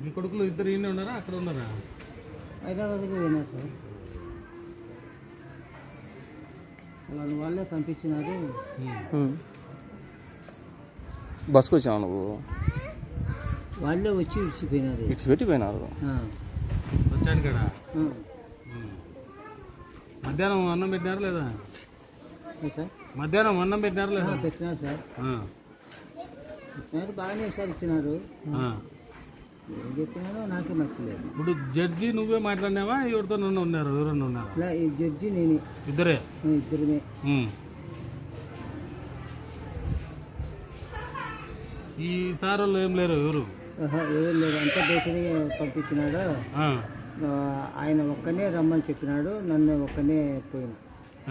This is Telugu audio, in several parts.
మీ కొడుకులు ఇద్దరు ఈయన ఉన్నారా? అక్కడ ఉన్నారా? హైదరాబాద్కి పోయినారు సార్. వాళ్ళు వాళ్ళే పంపించినారు. బస్కి వచ్చావు నువ్వు? వాళ్ళే వచ్చి ఇచ్చిపోయినారు ఇట్స్ పెట్టిపోయినారు. ఆ, వచ్చాను కదా. మధ్యాహ్నం అన్నం పెట్టినారా లేదా? సార్? మధ్యాహ్నం అన్నం పెట్టినారా లేదా? పెట్టినారు సార్. ఆ. పెట్టినారు బాగానే సార్ ఇచ్చినారు. ఆ. ఏం చెప్పినారో నాకే నచ్చలేదు. ఇప్పుడు జడ్జి నువ్వే మాట్లాడినావా? ఎవరితో నన్ను ఉన్నారు? ఎవరన్నా ఉన్నారు? ఇలా ఈ జడ్జి నేనే. ఇద్దరే? ఇద్దరినే ఉమ్. ఈ సార్ వాళ్ళు ఏం లేరు? ఎవరు? ఆహా, ఎవరు లేదు అంతా బయటనే పంపించినాడు. ఆ. ఆ, ఆయన ఒక్కనే రమ్మని చెప్పినాడు. నన్ను ఒక్కనే పోయినా.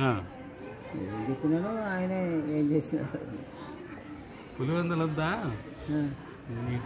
ఆ. ఏం చెప్పినాడో ఆయన ఏం చేసినాడు. పులివెందులంతా? ఆ. ఈ